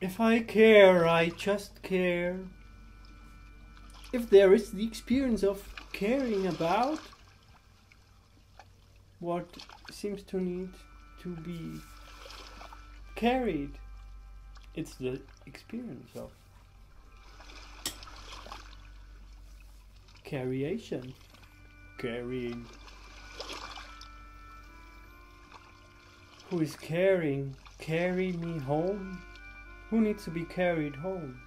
If I care, I just care. If there is the experience of caring about what seems to need to be carried, it's the experience of carriation. Carrying. Who is carrying? Carry me home? Who needs to be carried home?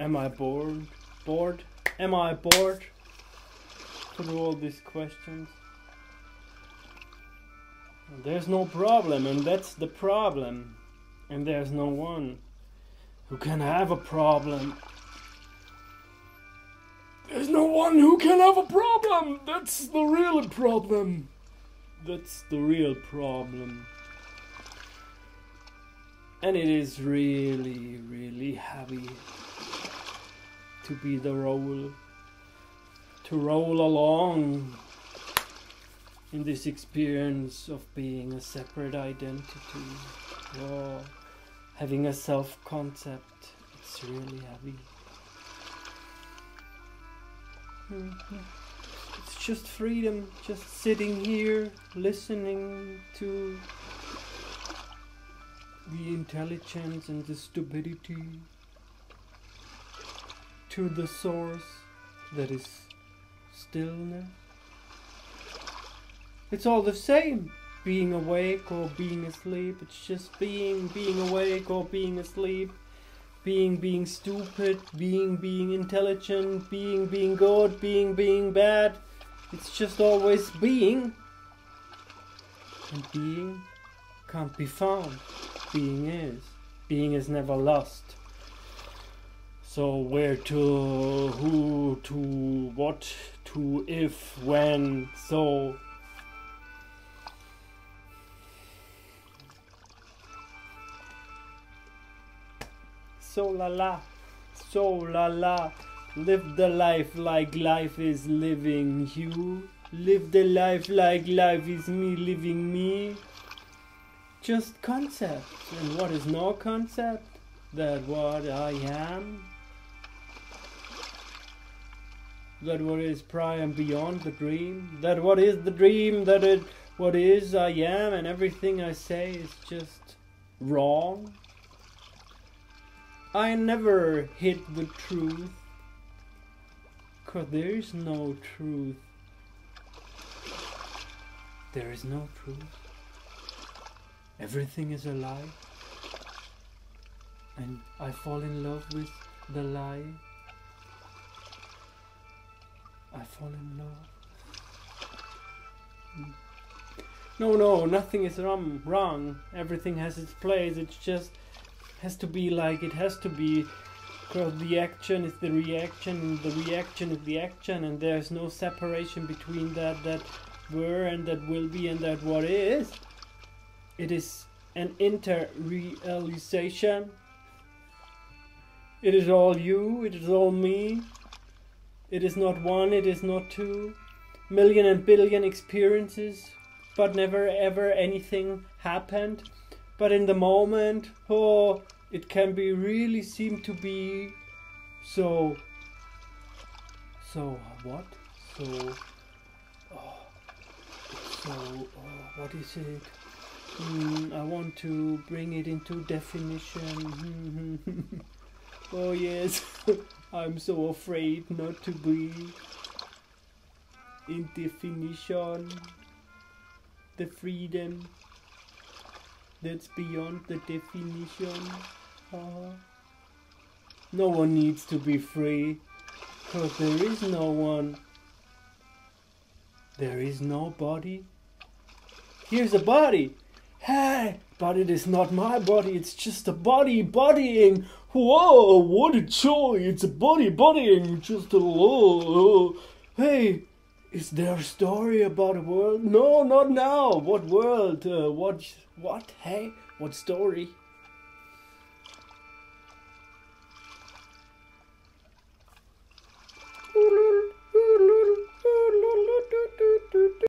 Am I bored? Bored? Am I bored? Through all these questions. There's no problem, and that's the problem. And there's no one who can have a problem. There's no one who can have a problem! That's the real problem! That's the real problem. And it is really, really heavy to be the role, to roll along in this experience of being a separate identity or having a self concept. It's really heavy. Mhm. It's just freedom, just sitting here, listening to the intelligence and the stupidity, to the source that is stillness. It's all the same, being awake or being asleep. It's just being, being awake or being asleep being being stupid, being being intelligent, being being good, being being bad. It's just always being. And being can't be found. Being is. Being is never lost. So where to who to what to if when so So la la, so la la. Live the life like life is living you. Live the life like life is me living me. Just concept. And what is no concept? That what I am. That what is prior and beyond the dream. That what is the dream. That it what is I am and everything I say is just wrong. I never hit the truth. Cause there is no truth. There is no truth. Everything is a lie. And I fall in love with the lie. I fall in love. No, no, nothing is wrong. Wrong. Everything has its place. It just has to be like it has to be because the action is the reaction the reaction is the action and there's no separation between that that were and that will be and that what is it is an inter-realization it is all you it is all me it is not one it is not two million and billion experiences but never ever anything happened but in the moment, oh, it can be really seem to be so. So what? So. Oh, so oh, what is it? Mm, I want to bring it into definition. oh yes, I'm so afraid not to be in definition. The freedom that's beyond the definition. Uh, no one needs to be free, cause there is no one. There is no body. Here's a body. Hey, but it is not my body, it's just a body bodying. Whoa, what a joy! It's a body bodying, just a whoa. Hey, is there a story about a world? No, not now. What world? Uh, what? What? Hey, what story?